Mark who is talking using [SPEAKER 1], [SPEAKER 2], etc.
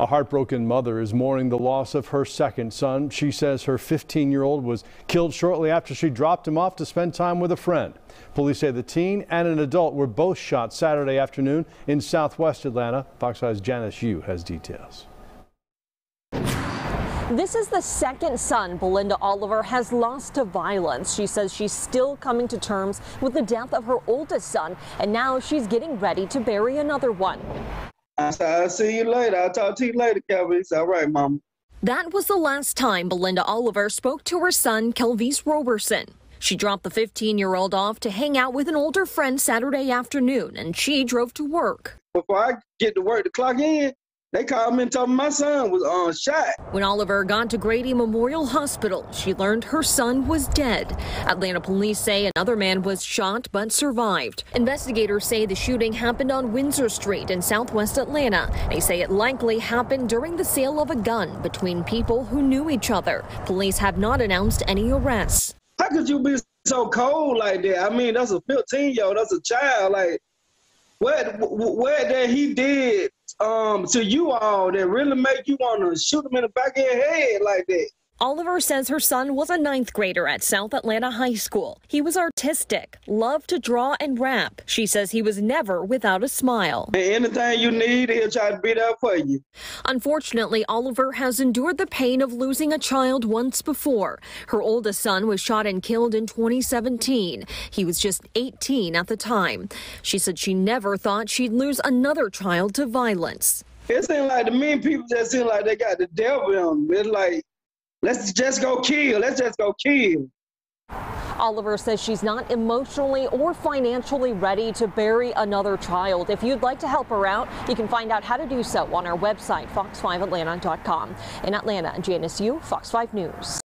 [SPEAKER 1] A heartbroken mother is mourning the loss of her second son. She says her 15 year old was killed shortly after she dropped him off to spend time with a friend. Police say the teen and an adult were both shot Saturday afternoon in southwest Atlanta. Fox 5's Janice Yu has details.
[SPEAKER 2] This is the second son Belinda Oliver has lost to violence. She says she's still coming to terms with the death of her oldest son, and now she's getting ready to bury another one.
[SPEAKER 3] I'll see you later. I'll talk to you later, Kelvin. He said, all right, Mom.
[SPEAKER 2] That was the last time Belinda Oliver spoke to her son, Kelvis Roberson. She dropped the 15 year old off to hang out with an older friend Saturday afternoon, and she drove to work.
[SPEAKER 3] Before I get to work to clock in, they called me and told me my son was on uh, shot.
[SPEAKER 2] When Oliver got to Grady Memorial Hospital, she learned her son was dead. Atlanta police say another man was shot but survived. Investigators say the shooting happened on Windsor Street in southwest Atlanta. They say it likely happened during the sale of a gun between people who knew each other. Police have not announced any arrests.
[SPEAKER 3] How could you be so cold like that? I mean, that's a 15 year old, that's a child. Like, what, what that he did um to you all that really make you want to shoot them in the back of your head like that.
[SPEAKER 2] Oliver says her son was a ninth grader at South Atlanta High School. He was artistic, loved to draw and rap. She says he was never without a smile.
[SPEAKER 3] Anything you need, he'll try to be there for you.
[SPEAKER 2] Unfortunately, Oliver has endured the pain of losing a child once before. Her oldest son was shot and killed in 2017. He was just 18 at the time. She said she never thought she'd lose another child to violence.
[SPEAKER 3] It seems like the mean people just seem like they got the devil in them. It's like Let's just go kill. Let's just go kill.
[SPEAKER 2] Oliver says she's not emotionally or financially ready to bury another child. If you'd like to help her out, you can find out how to do so on our website, fox5atlanta.com. In Atlanta, Janice Yu, Fox 5 News.